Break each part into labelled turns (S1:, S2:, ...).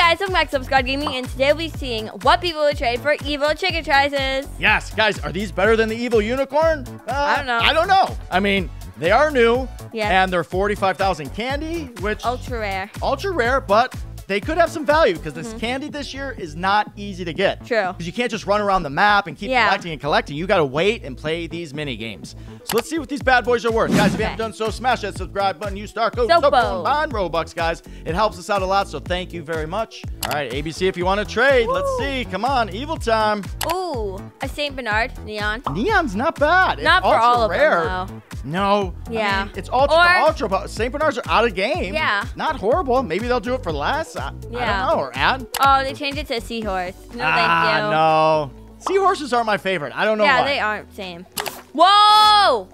S1: guys, welcome back to Sopo Squad Gaming, and today we'll be seeing what people would trade for evil Chickatrices.
S2: Yes, guys, are these better than the evil unicorn? Uh,
S1: I don't know.
S2: I don't know. I mean, they are new,
S1: Yeah.
S2: and they're 45,000 candy, which
S1: Ultra rare.
S2: ultra rare, but they could have some value because this candy this year is not easy to get.
S1: True.
S2: Because you can't just run around the map and keep
S1: Yeah.
S2: collecting and collecting. You got to wait and play these mini games. So let's see what these bad boys are worth. Guys, if you haven't done so, smash that subscribe button. Use star code
S1: Sopo.
S2: SOPO on Robux, guys. It helps us out a lot, so thank you very much. All right, ABC, if you want to trade, let's see. Come on, evil time.
S1: Ooh, a St. Bernard neon.
S2: Neon's not bad. It's
S1: Not for
S2: ultra
S1: all of
S2: rare.
S1: them, though.
S2: No. I
S1: Yeah.
S2: mean, it's ultra
S1: Or-
S2: ultra, St. Bernards are out of game.
S1: Yeah.
S2: Not horrible. Maybe they'll do it for less. I,
S1: Yeah.
S2: I don't know. Or add.
S1: Oh, they changed it to seahorse. No,
S2: ah,
S1: thank you.
S2: no. Seahorses aren't my favorite. I don't know
S1: yeah,
S2: why.
S1: Yeah, they aren't same. Whoa!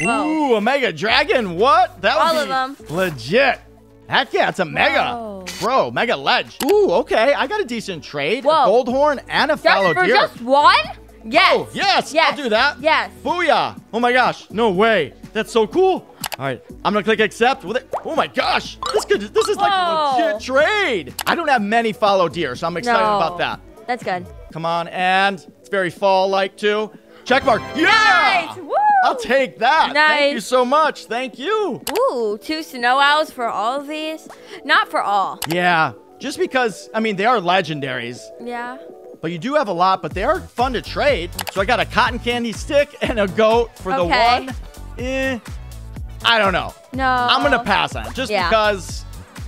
S1: Whoa.
S2: Ooh, a mega dragon. What? That would
S1: All of 'em.
S2: legit. Heck yeah, it's a mega.
S1: Whoa.
S2: Bro, mega ledge. Ooh, okay. I got a decent trade.
S1: Whoa.
S2: A gold horn and a fallow
S1: for
S2: deer.
S1: just one? Yes.
S2: Oh, yes,
S1: Yes.
S2: I'll do that.
S1: Yes.
S2: Booyah! Oh my gosh, no way. That's so cool. All right, I'm gonna click accept with it. Oh my gosh, this could this is like a legit trade. I don't have many follow deer, so I'm excited
S1: No.
S2: about that.
S1: That's good.
S2: Come on, and it's very fall-like too. Check mark. Yeah!
S1: Nice. Woo!
S2: I'll take that. Thank you so much. Thank you.
S1: Ooh, two snow owls for all of these? Not for all.
S2: Yeah, just because I mean they are legendaries,
S1: Yeah.
S2: but you do have a lot, but they are fun to trade. So I got a cotton candy stick and a goat for the
S1: Okay.
S2: one. Eh, I don't know.
S1: No.
S2: I'm gonna pass on it just
S1: Yeah.
S2: because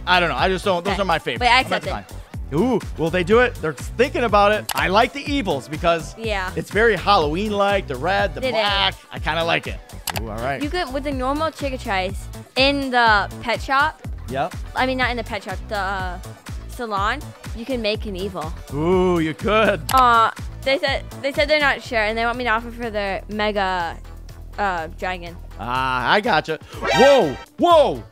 S2: I don't know. I just don't. Those
S1: Okay.
S2: are my favorites.
S1: Wait, I accept
S2: fine. Ooh, will they do it? They're thinking about it. I like the evils because
S1: Yeah.
S2: it's very Halloween-like. The red, the
S1: It is.
S2: black. I kind of like it. Ooh, all right.
S1: You could, with the normal Chickatrices in the pet shop,
S2: yep.
S1: I mean, not in the pet shop, the uh, salon, you can make an evil.
S2: Ooh, you could.
S1: Uh, they said they said they're not sure, and they want me to offer for their mega uh, dragon.
S2: Ah, I gotcha. Whoa, whoa.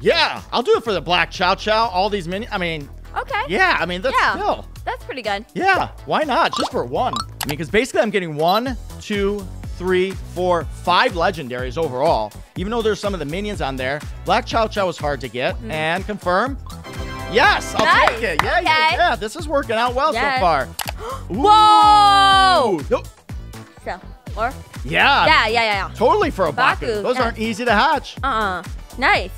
S2: Yeah, I'll do it for the black chow chow. All these mini. I mean,
S1: Okay.
S2: yeah. I mean, that's
S1: Yeah.
S2: still.
S1: That's pretty good.
S2: Yeah, why not? Just for one. I mean, because basically I'm getting one, two, three, four, five legendaries overall. Even though there's some of the minions on there. Black Chow Chow is hard to get. And confirm. Yes, I'll
S1: Nice,
S2: take it. Yeah, yeah,
S1: okay.
S2: yeah. This is working out well
S1: Yes.
S2: so far.
S1: Whoa!
S2: Ooh, no-
S1: So, or
S2: Yeah,
S1: yeah, yeah, yeah,
S2: totally for a Baku.
S1: Baku,
S2: Those
S1: yeah.
S2: aren't easy to hatch.
S1: Uh, uh nice.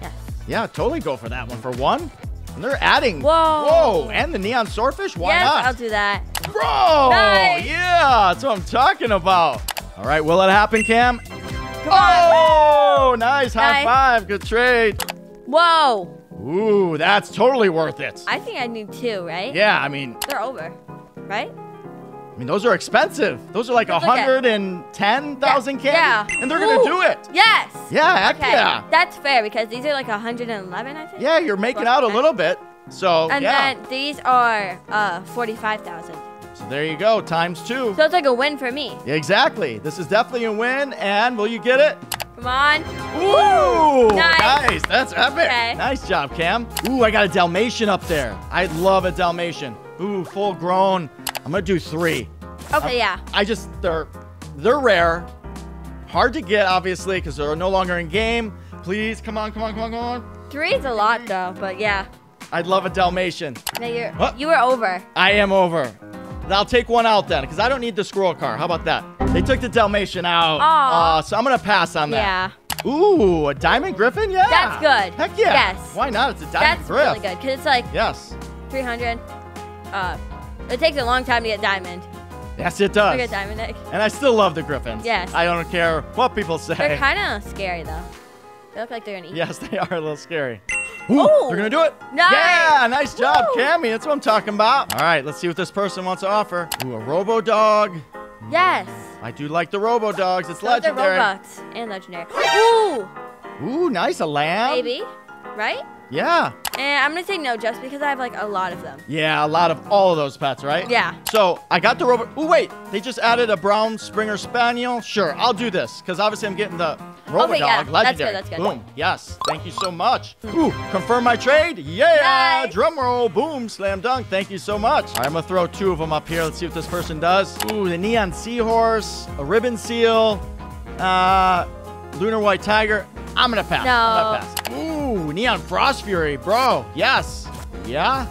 S1: Yes.
S2: Yeah, totally go for that one for one. And they're adding.
S1: Whoa.
S2: Whoa, and the neon swordfish? Why
S1: yes,
S2: not?
S1: I'll do that.
S2: Bro!
S1: Nice.
S2: Yeah, that's what I'm talking about. All right, will it happen, Cam?
S1: Come on.
S2: Oh, nice. High
S1: Nice.
S2: five. Good trade.
S1: Whoa!
S2: Ooh, that's totally worth it.
S1: I think I need two, right?
S2: Yeah, I mean,
S1: They're over, right?
S2: I mean, those are expensive. Those are like
S1: Let's look
S2: 110,000 candy.
S1: Yeah.
S2: And they're going to do it.
S1: Yes.
S2: Yeah, heck
S1: Okay.
S2: yeah.
S1: That's fair because these are like 111, I think.
S2: Yeah, you're making out a little bit. So,
S1: And
S2: yeah.
S1: then these are uh 45,000.
S2: so there you go, times two.
S1: So it's like a win for me.
S2: Yeah, exactly. This is definitely a win. And will you get it?
S1: Come on.
S2: Ooh,
S1: Nice.
S2: That's epic.
S1: Okay.
S2: Nice job, Cam. Ooh, I got a Dalmatian up there. I love a Dalmatian. Ooh, full grown. I'm gonna do three.
S1: Okay, yeah.
S2: I just they're they're rare, hard to get, obviously, because they're no longer in game. Please, come on, come on, come on, come on.
S1: Three is a lot though, but yeah.
S2: I'd love a Dalmatian.
S1: No, you're,
S2: What?
S1: you were over.
S2: I am over. I'll take one out then, because I don't need the squirrel car. How about that? They took the Dalmatian out.
S1: Aw.
S2: Uh, so I'm gonna pass on that.
S1: Yeah.
S2: Ooh, a diamond griffin? Yeah.
S1: That's good.
S2: Heck yeah.
S1: Yes.
S2: Why not? It's a diamond griffin.
S1: That's
S2: griff.
S1: really good because it's like
S2: Yes.
S1: 300. Uh, it takes a long time to get diamond.
S2: Yes, it does.
S1: To get diamond egg.
S2: And I still love the griffins.
S1: Yes.
S2: I don't care what people say.
S1: They're kind of scary though. They look like they're gonna eat.
S2: Yes, they are a little scary. Ooh,
S1: Ooh.
S2: they're gonna do it.
S1: Nice.
S2: Yeah, nice job,
S1: Woo.
S2: Cammy. That's what I'm talking about. All right, let's see what this person wants to offer. Ooh, a Robo Dog.
S1: Yes.
S2: I do like the Robo Dogs. It's legendary.
S1: Robux and legendary. Ooh,
S2: Ooh, nice, a lamb.
S1: maybe, right?
S2: Yeah.
S1: And I'm gonna say no just because I have like a lot of them.
S2: Yeah, a lot of all of those pets, right?
S1: Yeah.
S2: So I got the Robo. Oh wait, they just added a Brown Springer Spaniel. Sure, I'll do this because obviously I'm getting the Robo
S1: Okay, yeah,
S2: Dog
S1: that's
S2: legendary.
S1: good, that's good.
S2: Boom. Yes. Thank you so much. Ooh, confirm my trade. Yeah.
S1: Nice.
S2: Drum roll. Boom. Slam dunk. Thank you so much. All right, I'm gonna throw two of them up here. Let's see what this person does. Ooh, the neon seahorse, a ribbon seal, uh, lunar white tiger. I'm gonna pass.
S1: No.
S2: Neon frost fury, bro. Yes. Yeah.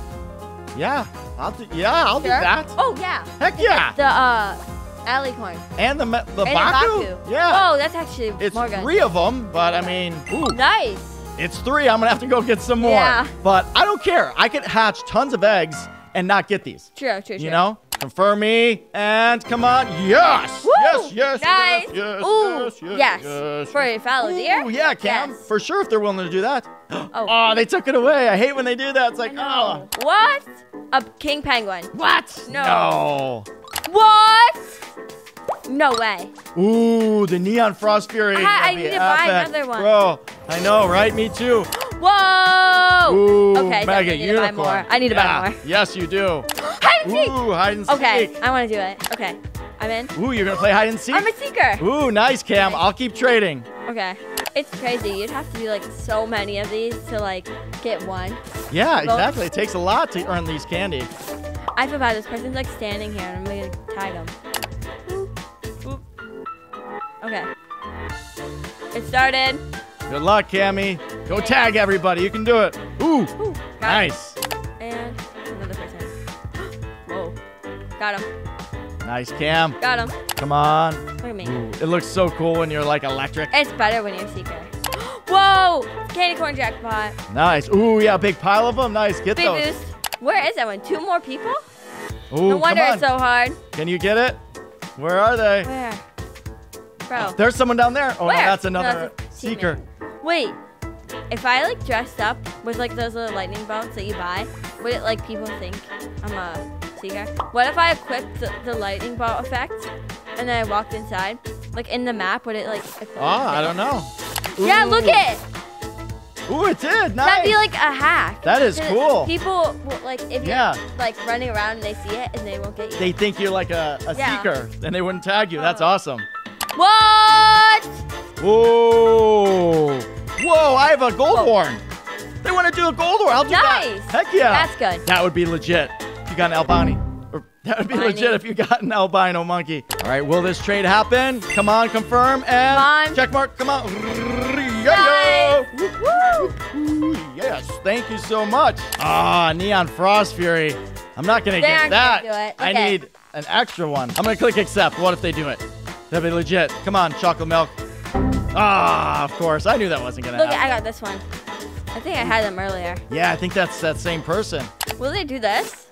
S2: Yeah, I'll do. Yeah, I'll do that.
S1: Oh yeah.
S2: Heck yeah!
S1: The uh, alley corn.
S2: And the the
S1: And
S2: Baku.
S1: Baku.
S2: Yeah,
S1: Oh, that's actually
S2: it's
S1: more good.
S2: three of them, but I mean, ooh,
S1: Nice.
S2: it's three. I'm gonna have to go get some more.
S1: Yeah.
S2: But I don't care. I could hatch tons of eggs and not get these.
S1: True, true, true.
S2: You know? Confirm me and come on. Yes!
S1: Woo!
S2: Yes, yes,
S1: nice.
S2: yes, yes,
S1: Ooh,
S2: yes, yes,
S1: yes.
S2: yes.
S1: For a fallow deer?
S2: Ooh, yeah, Cam.
S1: Yes.
S2: For sure if they're willing to do that.
S1: Oh.
S2: Oh, they took it away. I hate when they do that. It's like, oh.
S1: What? A king penguin.
S2: What?
S1: No. What? No way.
S2: Ooh, the Neon Frost Fury.
S1: I- I need to buy another one.
S2: Bro, I know, right? Me too.
S1: Whoa.
S2: Ooh,
S1: okay, so I need
S2: unicorn.
S1: to buy more. I need to
S2: Yeah,
S1: buy more.
S2: Yes, you do.
S1: Hide and seek.
S2: Ooh, hide and seek.
S1: Okay, I want to do it. Okay, I'm in.
S2: Ooh, you're gonna play hide and seek?
S1: I'm a seeker.
S2: Ooh, nice, Cam. I'll keep trading.
S1: Okay. It's crazy. You'd have to do like so many of these to like get one.
S2: Yeah,
S1: Well-
S2: exactly. It takes a lot to earn these candy.
S1: I feel bad. This person's like standing here and I'm gonna tag him. Okay. It started.
S2: Good luck, Cammy. Go tag everybody. You can do it. Ooh,
S1: Ooh,
S2: nice.
S1: And another person. Got him.
S2: Nice, Cam.
S1: Got him.
S2: Come on.
S1: Look at me.
S2: Ooh, it looks so cool when you're like electric.
S1: It's better when you're a seeker. Whoa! Candy corn jackpot.
S2: Nice. Ooh, yeah, big pile of them. Nice. Get
S1: Big
S2: those.
S1: boost. Where is that one? Two more people?
S2: Ooh,
S1: no wonder it's so hard.
S2: Can you get it? Where are they?
S1: Where? Bro.
S2: Oh, there's someone down there. Oh,
S1: Where?
S2: no, that's
S1: No,
S2: another
S1: that's
S2: seeker.
S1: Wait. If I like dressed up with like those little lightning bolts that you buy, would it like people think I'm a What if I equipped the, the lightning bolt effect and then I walked inside? Like in the map, would it like
S2: Ah, I don't know.
S1: Yeah, look
S2: Ooh.
S1: it!
S2: Ooh, it did. Nice.
S1: That'd be like a hack.
S2: That is cool.
S1: People will, like if
S2: Yeah.
S1: you're like running around and they see it and they won't get you.
S2: they think you're like a, a
S1: Yeah.
S2: seeker, and they wouldn't tag you. That's
S1: Oh.
S2: awesome.
S1: what?
S2: Whoa! Whoa! I have a gold
S1: Whoa.
S2: horn. They want to do a gold horn. I'll do
S1: Nice.
S2: that. Heck yeah!
S1: That's good.
S2: That would be legit. You got an albino. Or that would be
S1: Albino.
S2: legit if you got an albino monkey. All right, will this trade happen? Come on, confirm and
S1: Come on.
S2: check mark. Come on.
S1: Nice.
S2: Yes, thank you so much. Ah, Neon Frost Fury. I'm not gonna
S1: They
S2: get that.
S1: gonna.
S2: I need an extra one. I'm gonna click accept. What if they do it? That'd be legit. Come on, chocolate milk. Ah, of course. I knew that wasn't gonna
S1: Look,
S2: happen.
S1: I got this one. I think I had them earlier.
S2: yeah, I think that's that same person.
S1: Will they do this?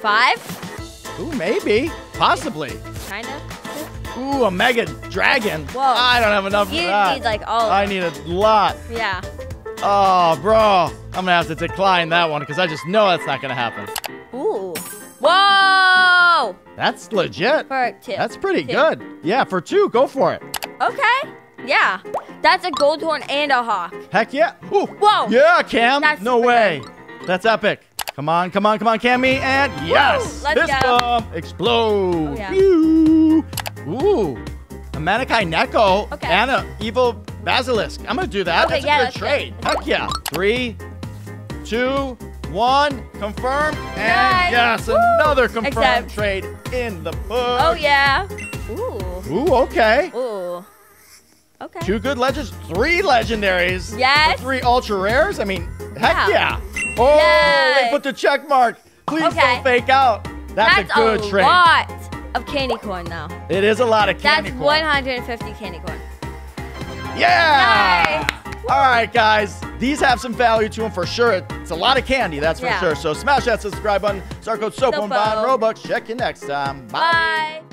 S1: Five?
S2: Ooh, maybe, possibly.
S1: Kind of.
S2: Ooh, a mega dragon.
S1: Whoa.
S2: I don't have enough
S1: You
S2: for that.
S1: You need like all.
S2: I need a lot.
S1: Yeah.
S2: Oh, bro. I'm gonna have to decline that one because I just know that's not gonna happen.
S1: Ooh. Whoa!
S2: That's legit.
S1: For two.
S2: That's pretty
S1: Two.
S2: good. Yeah, for two, go for it.
S1: Okay. Yeah. That's a gold horn and a hawk.
S2: Heck yeah. Ooh.
S1: Whoa.
S2: Yeah, Cam.
S1: That's
S2: no way. That's epic. Come on, come on, come on, Cammy. And yes.
S1: go.
S2: bump. Explode.
S1: Oh, yeah.
S2: Ooh. A Maneki-Neko
S1: Okay.
S2: and a evil basilisk. I'm gonna do that.
S1: Okay,
S2: That's
S1: yeah,
S2: a good
S1: that's good.
S2: trade. Heck yeah. Three, two, one. Confirm. And yes,
S1: Woo.
S2: another confirmed
S1: Accept.
S2: trade in the book.
S1: Oh yeah. Ooh.
S2: Ooh, okay.
S1: Ooh. Okay.
S2: Two good legends, three legendaries.
S1: Yes.
S2: Three ultra rares. I mean, heck
S1: Yeah.
S2: yeah. Oh, they put the check mark. Please
S1: Okay.
S2: don't fake out. That's,
S1: That's
S2: a good trade.
S1: lot of candy corn though.
S2: It is a lot of candy corn.
S1: That's
S2: corn.
S1: 150 candy corn.
S2: Yeah.
S1: Nice.
S2: All right, guys. These have some value to them for sure. It's a lot of candy, that's for
S1: Yeah.
S2: sure. So smash that subscribe button. Start code SOAP on
S1: Sopo.
S2: Robux. Check you next time. Bye.
S1: Bye.